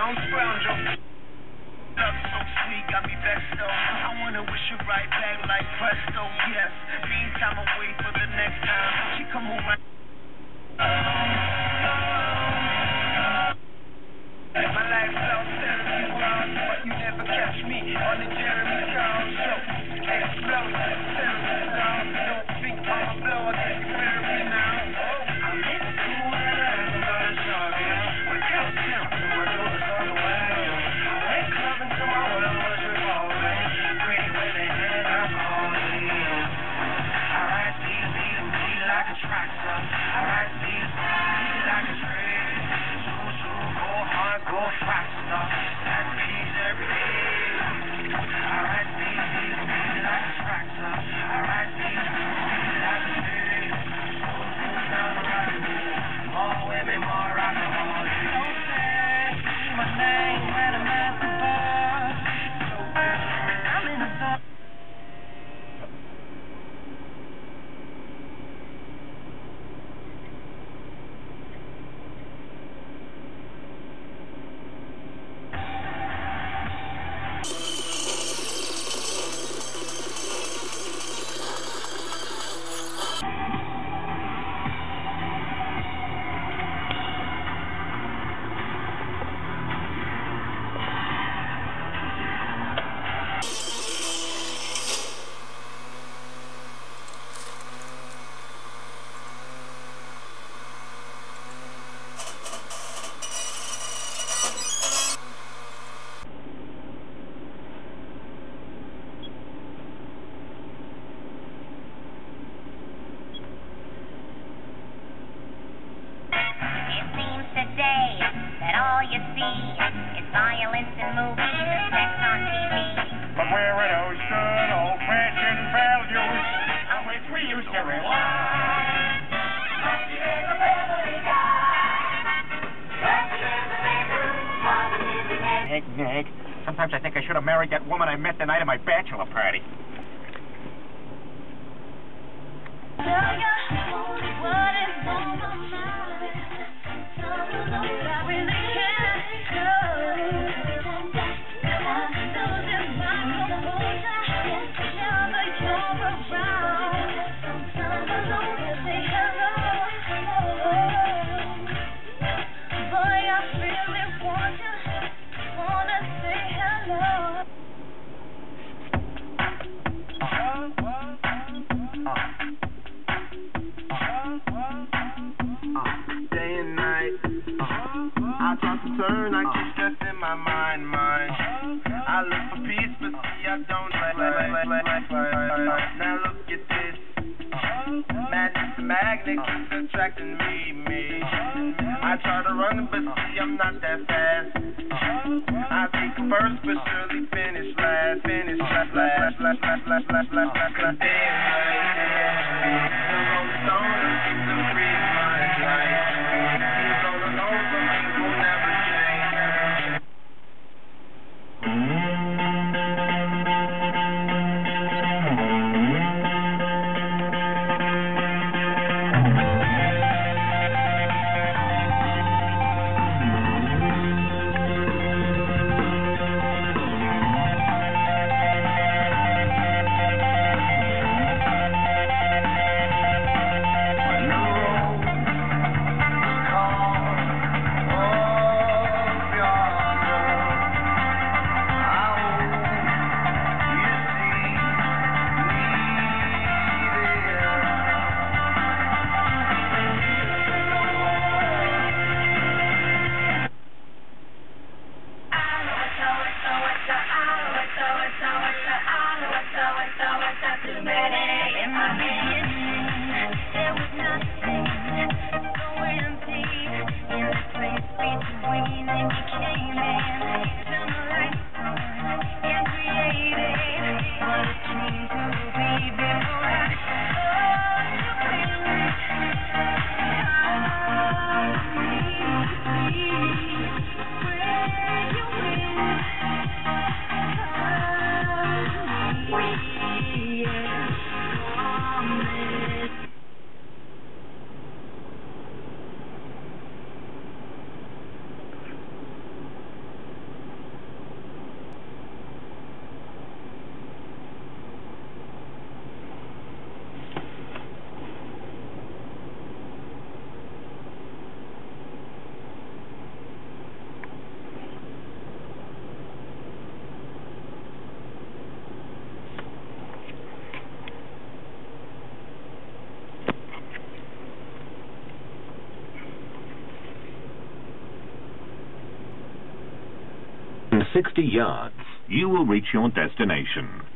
don't your Love so sweet, got me vexed though. I wanna wish you right back like presto, yes. Meantime, I wait Nick, sometimes I think I should have married that woman I met the night of my bachelor party. Turn, I keep stress in my mind, mind. I look for peace, but see I don't. Now look at this. Magic's a magnet keeps attracting me, me. I try to run, but see I'm not that fast. I a first, but surely finish last, finish last, last, last, last, last, last, last, last, last. Day and night, day and 60 yards, you will reach your destination.